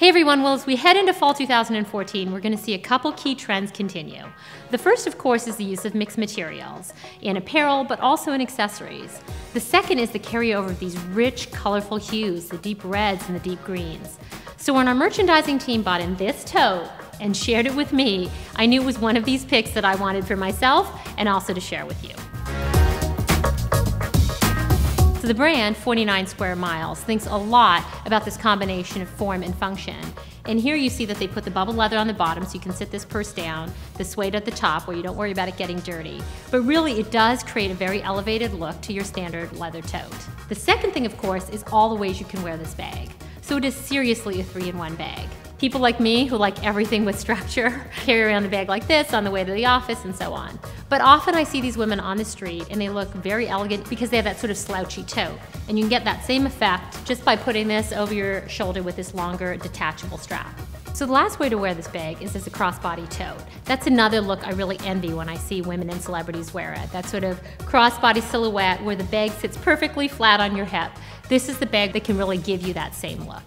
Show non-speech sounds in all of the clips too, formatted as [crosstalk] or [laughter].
Hey everyone, well, as we head into fall 2014, we're going to see a couple key trends continue. The first, of course, is the use of mixed materials in apparel, but also in accessories. The second is the carryover of these rich, colorful hues, the deep reds and the deep greens. So when our merchandising team bought in this tote and shared it with me, I knew it was one of these picks that I wanted for myself and also to share with you. So the brand, 49 Square Miles, thinks a lot about this combination of form and function. And here you see that they put the bubble leather on the bottom so you can sit this purse down, the suede at the top where you don't worry about it getting dirty. But really it does create a very elevated look to your standard leather tote. The second thing, of course, is all the ways you can wear this bag. So it is seriously a three-in-one bag. People like me who like everything with structure [laughs] carry around a bag like this on the way to the office and so on. But often I see these women on the street and they look very elegant because they have that sort of slouchy tote. And you can get that same effect just by putting this over your shoulder with this longer detachable strap. So the last way to wear this bag is as a crossbody tote. That's another look I really envy when I see women and celebrities wear it. That sort of crossbody silhouette where the bag sits perfectly flat on your hip. This is the bag that can really give you that same look.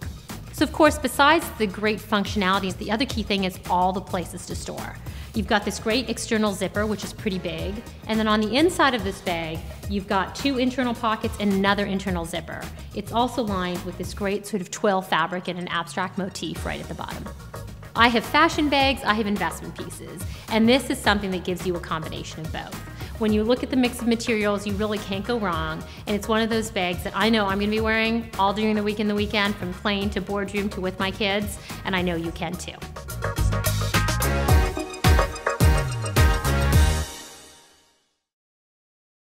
So of course, besides the great functionalities, the other key thing is all the places to store. You've got this great external zipper, which is pretty big, and then on the inside of this bag, you've got two internal pockets and another internal zipper. It's also lined with this great sort of twill fabric and an abstract motif right at the bottom. I have fashion bags, I have investment pieces, and this is something that gives you a combination of both. When you look at the mix of materials, you really can't go wrong. And it's one of those bags that I know I'm gonna be wearing all during the week and the weekend, from plane to boardroom to with my kids, and I know you can too.